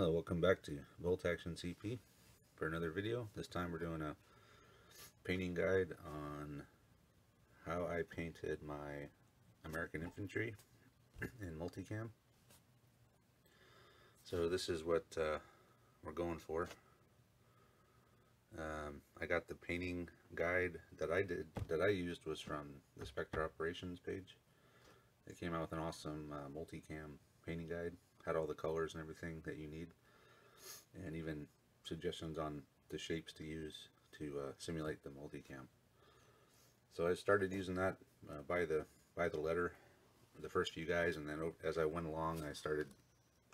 Hello, welcome back to Bolt Action CP for another video. This time we're doing a painting guide on how I painted my American Infantry in multicam. So this is what uh, we're going for. Um, I got the painting guide that I did, that I used was from the Spectre Operations page. They came out with an awesome uh, multicam painting guide had all the colors and everything that you need and even suggestions on the shapes to use to uh, simulate the multicam. So I started using that uh, by the by the letter the first few guys and then as I went along I started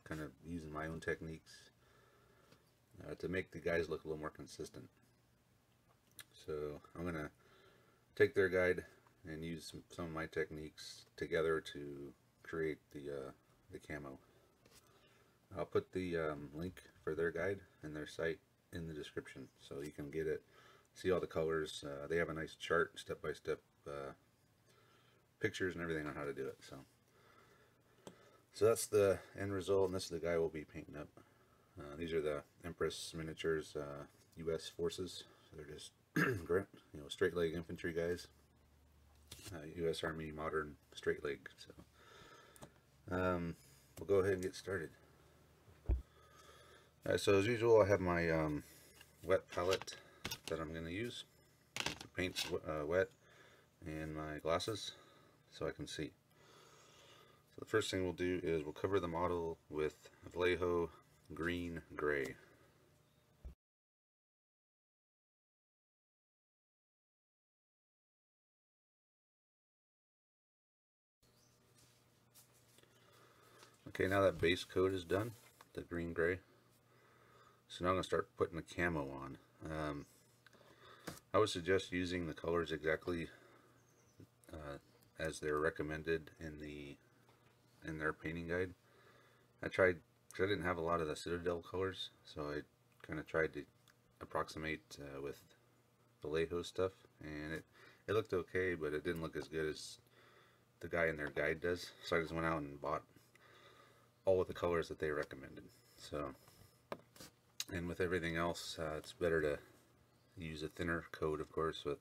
kind of using my own techniques uh, to make the guys look a little more consistent. So I'm to take their guide and use some, some, of my techniques together to create the, uh, the camo. I'll put the um, link for their guide and their site in the description so you can get it, see all the colors. Uh, they have a nice chart, step-by-step -step, uh, pictures and everything on how to do it. So, so that's the end result, and this is the guy we'll be painting up. Uh, these are the Empress miniatures U.S. Uh, forces. So they're just grunt, you know straight leg infantry guys. U.S. Uh, Army modern straight leg. So um, we'll go ahead and get started. So as usual, I have my um, wet palette that I'm going to use. The paint's uh, wet and my glasses so I can see. So the first thing we'll do is we'll cover the model with Vallejo Green Gray. Okay, now that base coat is done, the green gray, so now I'm going to start putting the camo on. Um, I would suggest using the colors exactly uh, as they're recommended in the in their painting guide. I tried, because I didn't have a lot of the Citadel colors, so I kind of tried to approximate uh, with Vallejo stuff, and it, it looked okay, but it didn't look as good as the guy in their guide does. So I just went out and bought all of the colors that they recommended. So and with everything else uh, it's better to use a thinner coat of course with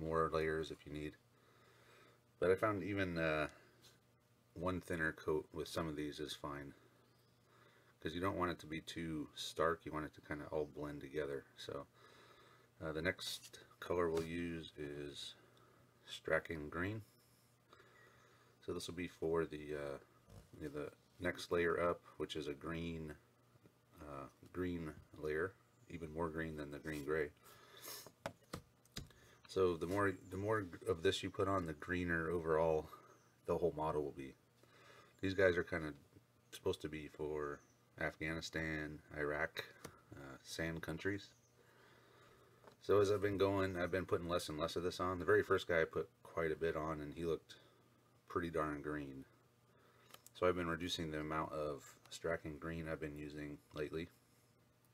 more layers if you need. But I found even uh, one thinner coat with some of these is fine. Because you don't want it to be too stark you want it to kind of all blend together. So uh, the next color we'll use is Straken Green. So this will be for the, uh, the next layer up which is a green uh, green layer, even more green than the green gray. So the more the more of this you put on, the greener overall the whole model will be. These guys are kind of supposed to be for Afghanistan, Iraq, uh, sand countries. So as I've been going, I've been putting less and less of this on. The very first guy I put quite a bit on and he looked pretty darn green. So I've been reducing the amount of Straken green I've been using lately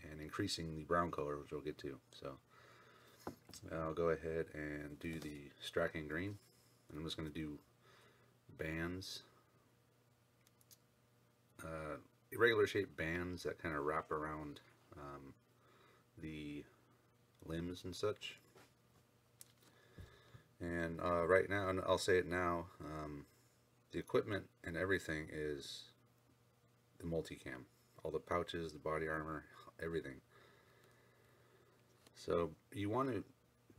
and increasing the brown color which we'll get to. So I'll go ahead and do the Straken green and I'm just going to do bands uh, irregular shaped bands that kind of wrap around um, the limbs and such and uh, right now, and I'll say it now, um, the equipment and everything is the multicam. All the pouches, the body armor, everything. So you want to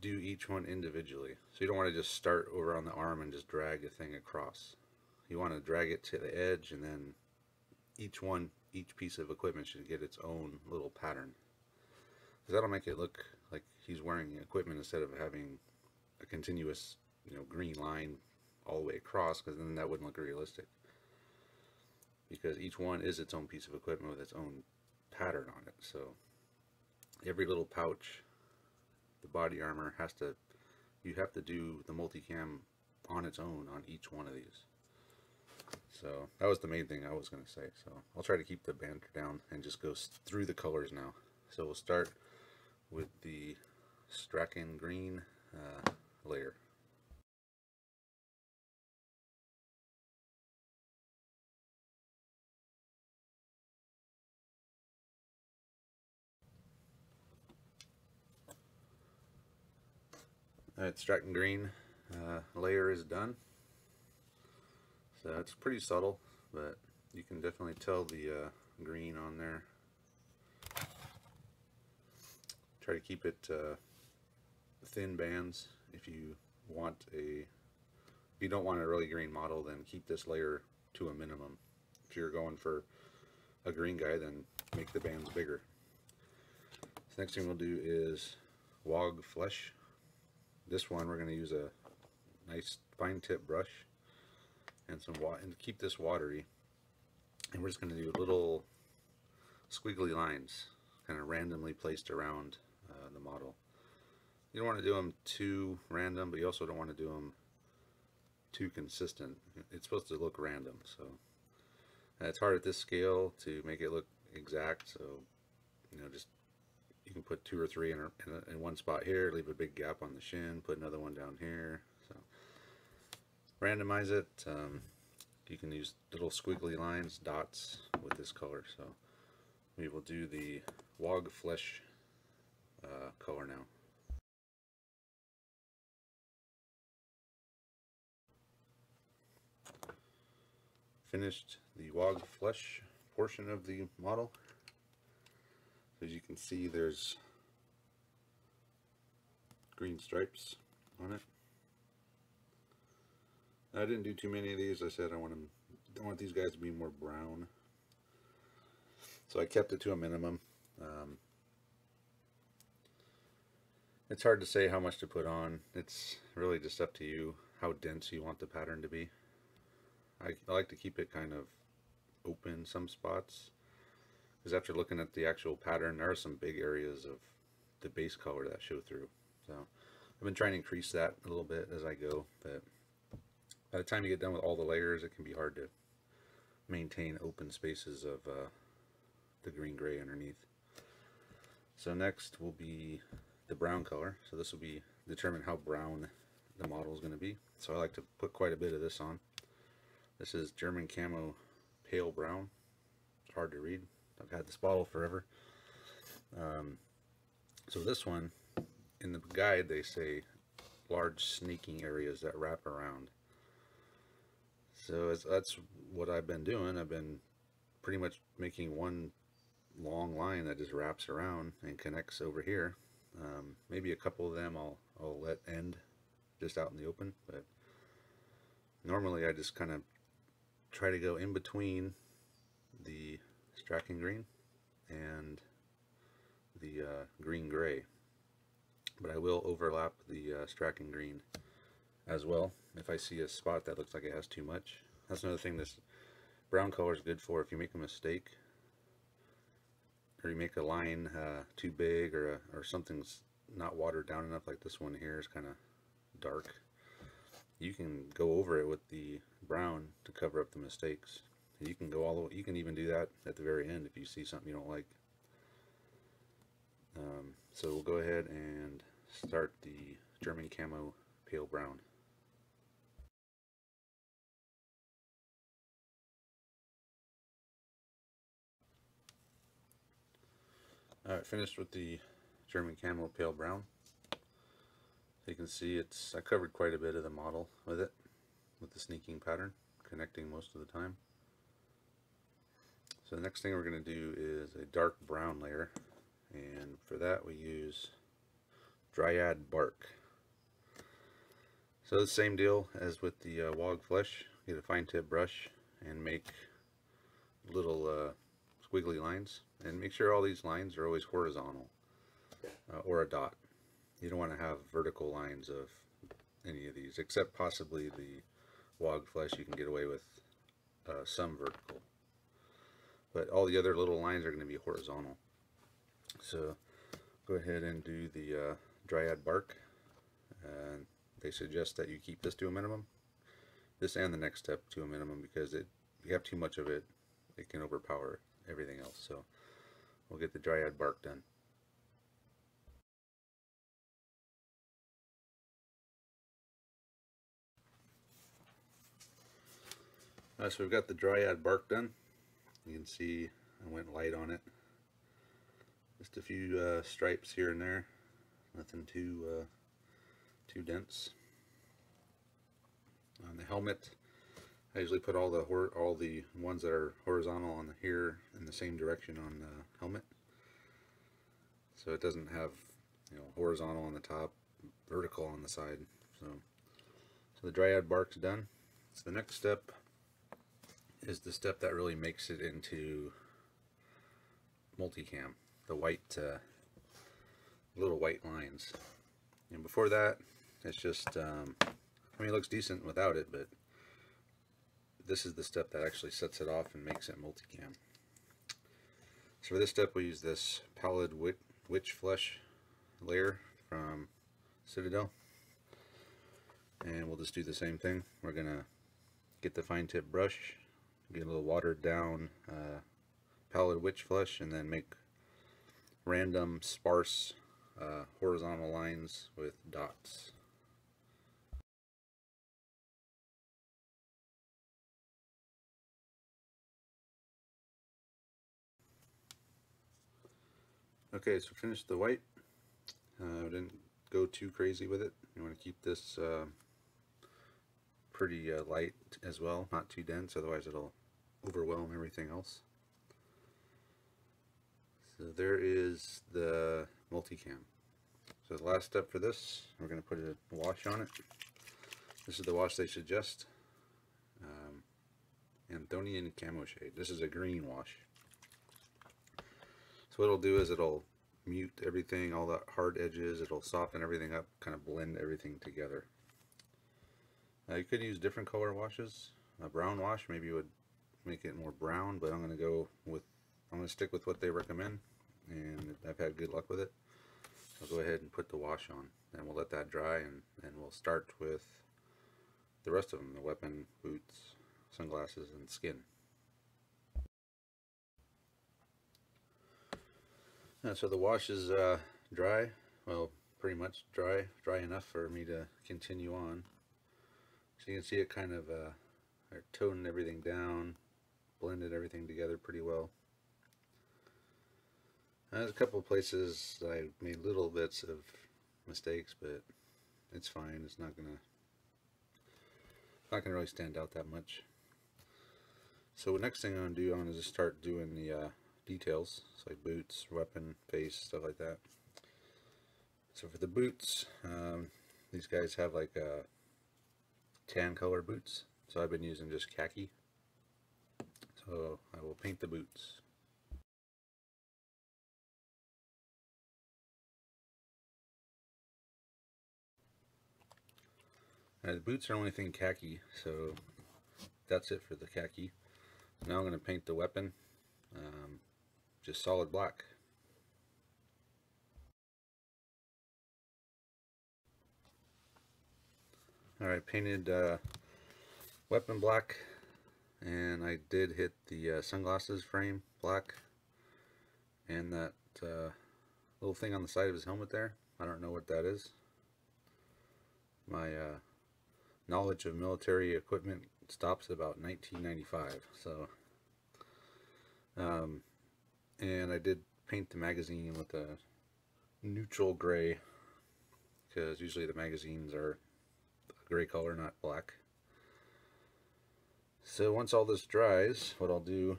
do each one individually. So you don't want to just start over on the arm and just drag a thing across. You want to drag it to the edge and then each one, each piece of equipment should get its own little pattern. Because that'll make it look like he's wearing equipment instead of having a continuous, you know, green line all the way across because then that wouldn't look realistic. Because each one is its own piece of equipment with its own pattern on it so every little pouch the body armor has to you have to do the multicam on its own on each one of these. So that was the main thing I was going to say so I'll try to keep the banter down and just go through the colors now. So we'll start with the Straken green uh, layer Alright, Straken Green. Uh, layer is done. So it's pretty subtle, but you can definitely tell the uh, green on there. Try to keep it uh, thin bands. If you want a if you don't want a really green model then keep this layer to a minimum. If you're going for a green guy then make the bands bigger. The next thing we'll do is wog flesh this one we're going to use a nice fine tip brush and some water and keep this watery. And we're just going to do little squiggly lines kind of randomly placed around uh, the model. You don't want to do them too random but you also don't want to do them too consistent. It's supposed to look random so. It's hard at this scale to make it look exact so you know just you can put two or three in, a, in, a, in one spot here leave a big gap on the shin put another one down here so. Randomize it um, you can use little squiggly lines dots with this color so. We will do the wog flesh uh, color now. Finished the wog flesh portion of the model. As you can see there's green stripes on it. I didn't do too many of these. I said I want them, I want these guys to be more brown. So I kept it to a minimum. Um, it's hard to say how much to put on. It's really just up to you how dense you want the pattern to be. I, I like to keep it kind of open some spots because after looking at the actual pattern there are some big areas of the base color that show through. So I've been trying to increase that a little bit as I go but by the time you get done with all the layers it can be hard to maintain open spaces of uh, the green gray underneath. So next will be the brown color. So this will be determine how brown the model is going to be. So I like to put quite a bit of this on. This is German Camo Pale Brown. It's hard to read. I've had this bottle forever. Um, so this one, in the guide, they say large sneaking areas that wrap around. So that's what I've been doing. I've been pretty much making one long line that just wraps around and connects over here. Um, maybe a couple of them I'll, I'll let end just out in the open, but normally I just kind of try to go in between the Straken green and the uh, green gray. But I will overlap the uh, green as well. If I see a spot that looks like it has too much. That's another thing this brown color is good for. If you make a mistake or you make a line uh, too big or, a, or something's not watered down enough like this one here is kind of dark you can go over it with the brown to cover up the mistakes. You can go all the way, you can even do that at the very end if you see something you don't like. Um, so we'll go ahead and start the German Camo Pale Brown. Alright, finished with the German Camo Pale Brown. You can see it's I covered quite a bit of the model with it, with the sneaking pattern, connecting most of the time. So the next thing we're going to do is a dark brown layer, and for that we use Dryad Bark. So the same deal as with the uh, wog flesh, get a fine tip brush and make little uh, squiggly lines, and make sure all these lines are always horizontal, uh, or a dot you don't want to have vertical lines of any of these except possibly the wog flesh you can get away with uh, some vertical but all the other little lines are going to be horizontal. So go ahead and do the uh, dryad bark and they suggest that you keep this to a minimum. This and the next step to a minimum because it if you have too much of it it can overpower everything else. So we'll get the dryad bark done. Uh, so we've got the dryad bark done. You can see I went light on it. Just a few uh, stripes here and there. Nothing too uh, too dense. On the helmet, I usually put all the all the ones that are horizontal on the here in the same direction on the helmet, so it doesn't have you know horizontal on the top, vertical on the side. So, so the dryad bark's done. So the next step is the step that really makes it into multicam, the white uh, little white lines. And before that, it's just, um, I mean, it looks decent without it, but this is the step that actually sets it off and makes it multicam. So for this step, we use this Pallid Wych Flesh layer from Citadel. And we'll just do the same thing. We're going to get the fine tip brush, get a little watered down uh, Pallid Wych Flesh, and then make random sparse uh, horizontal lines with dots. Okay, so finish the white. Uh, didn't go too crazy with it. You want to keep this uh, pretty uh, light as well, not too dense, otherwise it'll overwhelm everything else. So there is the multicam. So the last step for this, we're going to put a wash on it. This is the wash they suggest. Um, Athonian Camo Shade. This is a green wash. So what it'll do is it'll mute everything, all the hard edges, it'll soften everything up, kind of blend everything together. Now you could use different color washes. A brown wash maybe would make it more brown, but I'm going to go with, I'm going to stick with what they recommend, and I've had good luck with it. I'll go ahead and put the wash on, and we'll let that dry, and then we'll start with the rest of them, the weapon, boots, sunglasses, and skin. Uh, so the wash is uh, dry, well pretty much dry, dry enough for me to continue on. So you can see it kind of uh, toned everything down, blended everything together pretty well. There's a couple places I made little bits of mistakes, but it's fine. It's not gonna not gonna really stand out that much. So next thing I'm gonna do, I'm gonna just start doing the uh, details, so like boots, weapon, face, stuff like that. So for the boots, um, these guys have like a tan color boots, so I've been using just khaki. So I will paint the boots. Now the boots are only thing khaki, so that's it for the khaki. Now I'm going to paint the weapon. Um, just solid black. Alright, painted uh, weapon black and I did hit the uh, sunglasses frame black and that uh, little thing on the side of his helmet there. I don't know what that is. My uh, knowledge of military equipment stops at about 1995 so um, and I did paint the magazine with a neutral gray because usually the magazines are gray color not black so once all this dries what I'll do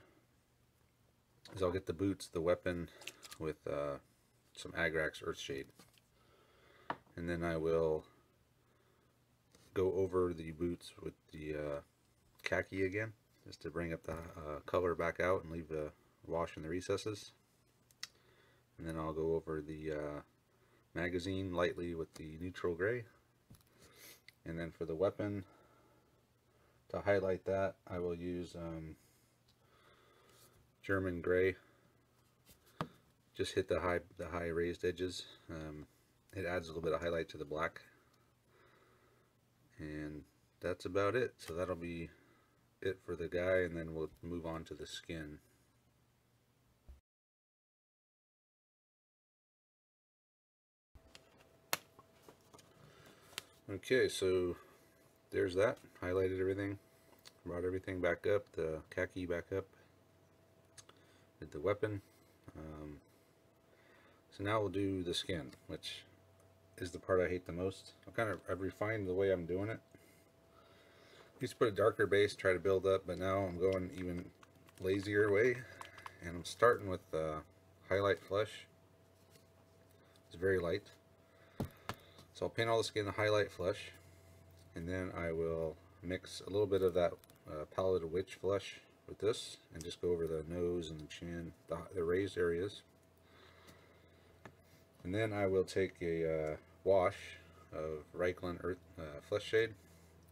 is I'll get the boots the weapon with uh, some Agrax Earthshade and then I will go over the boots with the uh, khaki again just to bring up the uh, color back out and leave the wash in the recesses. And then I'll go over the uh, magazine lightly with the neutral gray. And then for the weapon, to highlight that, I will use um, German gray. Just hit the high the high raised edges. Um, it adds a little bit of highlight to the black. And that's about it. So that'll be it for the guy, and then we'll move on to the skin. Okay, so there's that. Highlighted everything. Brought everything back up. The khaki back up. Did the weapon. Um, so now we'll do the skin, which is the part I hate the most. I've kind of I've refined the way I'm doing it. Used to put a darker base, try to build up, but now I'm going even lazier way, and I'm starting with uh, highlight flush. It's very light. So I'll paint all the skin the highlight flush, and then I will mix a little bit of that uh, Palette of Witch flush with this, and just go over the nose and the chin, the, the raised areas. And then I will take a uh, wash of Reikland Earth uh, Flesh Shade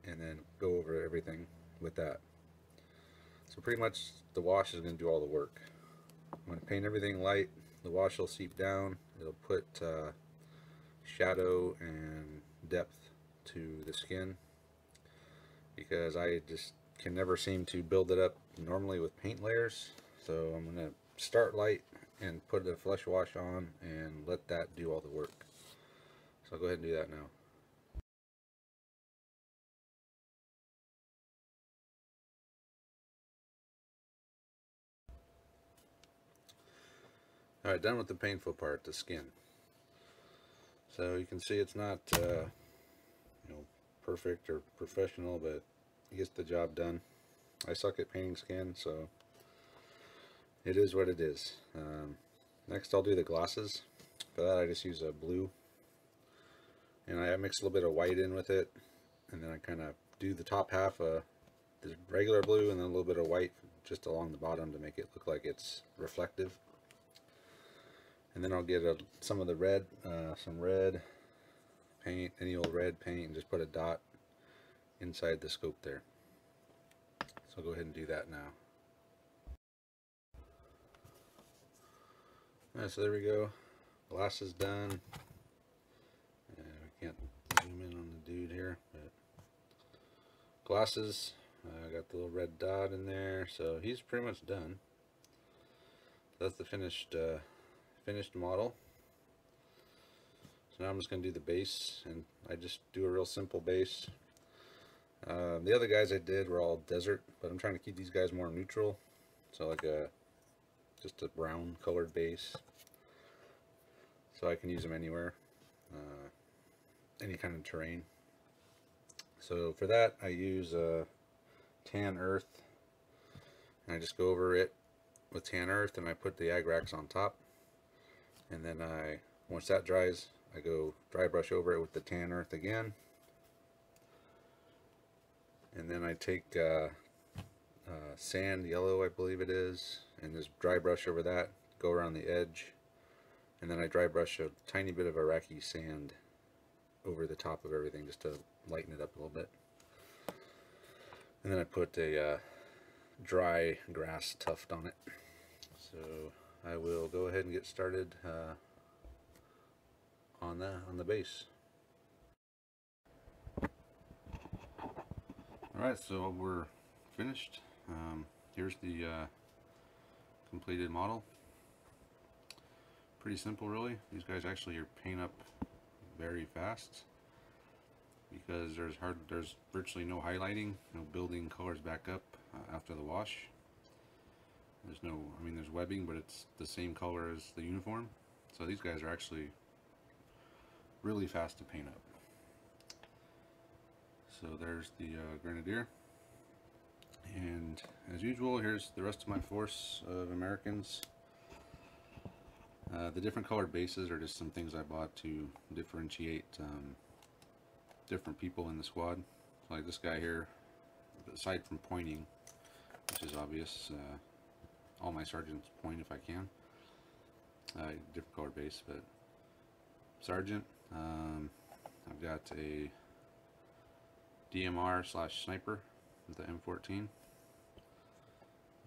and then go over everything with that. So pretty much the wash is going to do all the work. I'm going to paint everything light. The wash will seep down. It'll put uh, shadow and depth to the skin because I just can never seem to build it up normally with paint layers. So I'm to start light and put the flesh wash on and let that do all the work. So I'll go ahead and do that now. Alright, done with the painful part, the skin. So you can see it's not, uh, you know, perfect or professional, but it gets the job done. I suck at painting skin, so it is what it is. Um, next I'll do the glasses. For that I just use a blue. And I mix a little bit of white in with it. And then I kind of do the top half of the regular blue and then a little bit of white just along the bottom to make it look like it's reflective and then I'll get a, some of the red, uh, some red paint, any old red paint, and just put a dot inside the scope there. So I'll go ahead and do that now. Right, so there we go. Glass is done. Uh, we can't zoom in on the dude here, but glasses. I uh, got the little red dot in there, so he's pretty much done. That's the finished uh, finished model. So now I'm just going to do the base, and I just do a real simple base. Um, the other guys I did were all desert, but I'm trying to keep these guys more neutral. So like a just a brown colored base. So I can use them anywhere, uh, any kind of terrain. So for that I use a tan earth, and I just go over it with tan earth, and I put the Agrax on top and then I once that dries I go dry brush over it with the tan earth again. And then I take uh, uh, sand yellow I believe it is and just dry brush over that go around the edge. And then I dry brush a tiny bit of Iraqi sand over the top of everything just to lighten it up a little bit. And then I put a uh, dry grass tuft on it. So I will go ahead and get started uh, on the on the base. Alright, so we're finished. Um, here's the uh, completed model. Pretty simple really. These guys actually are paint up very fast because there's hard there's virtually no highlighting, no building colors back up uh, after the wash. There's no, I mean, there's webbing, but it's the same color as the uniform. So these guys are actually really fast to paint up. So there's the uh, Grenadier. And as usual, here's the rest of my force of Americans. Uh, the different colored bases are just some things I bought to differentiate um, different people in the squad. Like this guy here, aside from pointing, which is obvious, uh, all my sergeants point if I can. Uh, different color base, but sergeant. Um, I've got a DMR slash sniper with the M14.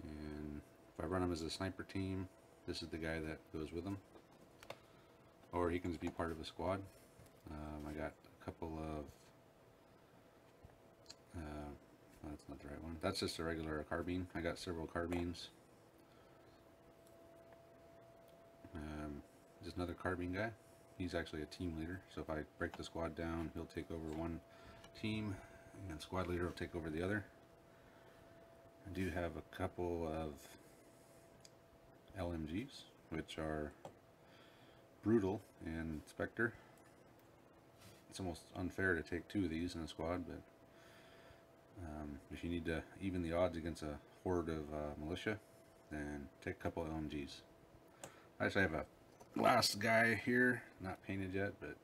And if I run him as a sniper team, this is the guy that goes with him. Or he can be part of a squad. Um, I got a couple of uh, that's not the right one. That's just a regular carbine. I got several carbines. Um, just another carbine guy. He's actually a team leader, so if I break the squad down, he'll take over one team, and squad leader will take over the other. I do have a couple of LMGs, which are Brutal and Spectre. it's almost unfair to take two of these in a squad, but um, if you need to even the odds against a horde of uh, militia, then take a couple of LMGs. I actually have a last guy here, not painted yet, but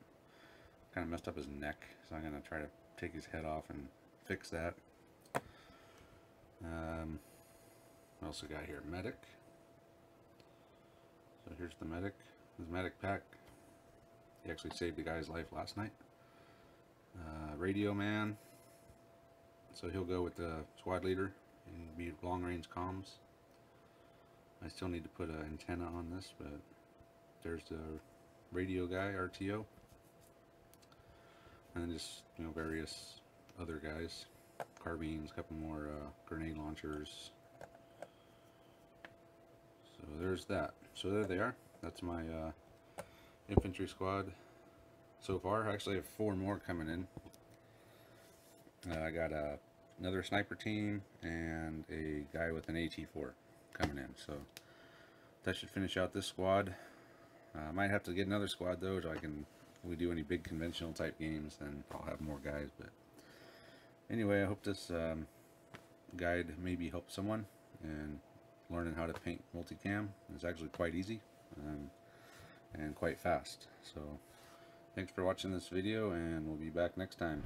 kind of messed up his neck, so I'm going to try to take his head off and fix that. Um, what else got here? Medic. So here's the medic. His medic pack. He actually saved the guy's life last night. Uh, radio man. So he'll go with the squad leader and be long range comms. I still need to put an antenna on this, but there's the radio guy, RTO. And just, you know, various other guys. Carbines, a couple more uh, grenade launchers. So there's that. So there they are. That's my uh, infantry squad so far. I actually have four more coming in. Uh, I got uh, another sniper team and a guy with an AT4 coming in. So that should finish out this squad. Uh, I might have to get another squad though, so I can. If we do any big conventional type games, then I'll have more guys. But anyway, I hope this um, guide maybe helps someone and learning how to paint multicam is actually quite easy um, and quite fast. So thanks for watching this video, and we'll be back next time.